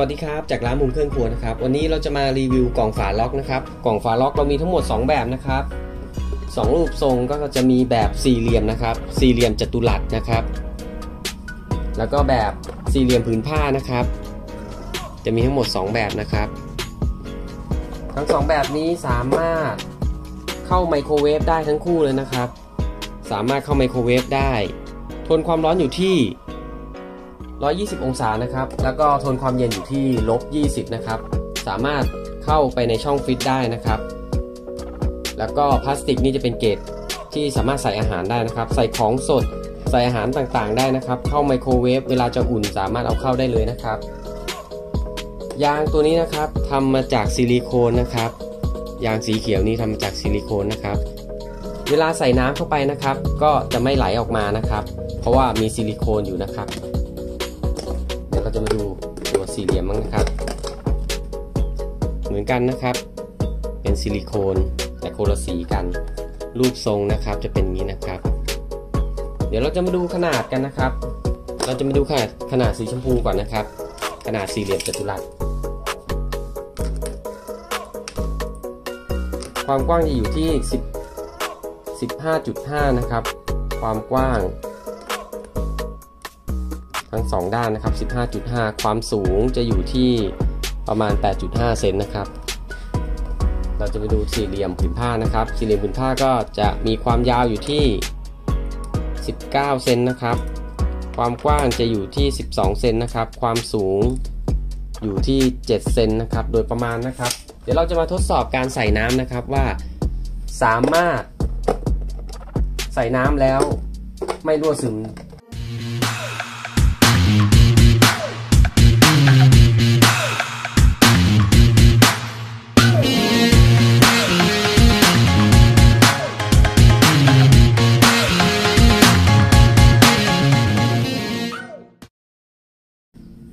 วัสดีครับ จากร้านมุมเครื่องครัวนะครับ วันนี้เราจะมารีวิวกล่องฝาล็อกนะครับ กล่องฝาล็อกเรามีทั้งหมด 2 แบบนะครับ 2 รูปทรงก็จะมีแบบสี่เหลี่ยมนะครับ สี่เหลี่ยมจัตุรัสนะครับ แล้วก็แบบสี่เหลี่ยมผืนผ้านะครับ จะมีทั้งหมด 2 แบบนะครับ ทั้ง 2 แบบนี้สามารถเข้าไมโครเวฟได้ทั้งคู่เลยนะครับ สามารถเข้าไมโครเวฟได้ ทนความร้อนอยู่ที่ 120 องศานะครับ แล้วก็ทนความเย็นอยู่ที่ลบ 20 นะครับ สามารถเข้าไปในช่องฟิตได้นะครับ แล้วก็พลาสติกนี่จะเป็นเกรดที่สามารถใส่อาหารได้นะครับ ใส่ของสด ใส่อาหารต่างๆ ได้นะครับ เข้าไมโครเวฟ เวลาจะอุ่นสามารถเอาเข้าได้เลยนะครับ ยางตัวนี้นะครับทำมาจากซิลิโคนนะครับ ยางสีเขียวนี่ทำมาจากซิลิโคนนะครับ เวลาใส่น้ำเข้าไปนะครับ ก็จะไม่ไหลออกมานะครับ เพราะว่ามีซิลิโคนอยู่นะครับ เราจะมาดูตัวสี่เหลี่ยมบ้างนะครับ เหมือนกันนะครับ เป็นซิลิโคนแต่โคนละสีกัน รูปทรงนะครับจะเป็นอย่างนี้นะครับ เดี๋ยวเราจะมาดูขนาดกันนะครับ เราจะมาดูขนาดขนาดสีชมพูก่อนนะครับ ขนาดสี่เหลี่ยมจัตุรัสความกว้างจะอยู่ที่10 15.5 นะครับ ความกว้าง ทั้ง 2 ด้านนะครับ 15.5 ความสูงจะอยู่ที่ประมาณ 8.5 เซนนะครับ เราจะไปดูสี่เหลี่ยมผืนผ้านะครับ สี่เหลี่ยมผืนผ้าก็จะมีความยาวอยู่ที่ 19 เซนนะครับ ความกว้างจะอยู่ที่ 12 เซนนะครับ ความสูงอยู่ที่ 7 เซนนะครับ โดยประมาณนะครับ เดี๋ยวเราจะมาทดสอบการใส่น้ำนะครับว่าสามารถใส่น้ำแล้วไม่รั่วซึม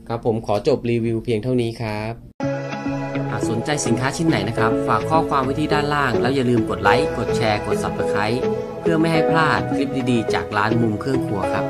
ครับผมขอจบรีวิวเพียงเท่านี้ครับหากสนใจสินค้าชิ้นไหนนะครับ ฝากข้อความไว้ที่ด้านล่าง แล้วอย่าลืมกดไลค์ กดแชร์ กด Subscribe เพื่อไม่ให้พลาดคลิปดีๆ จากร้านมุมเครื่องครัวครับ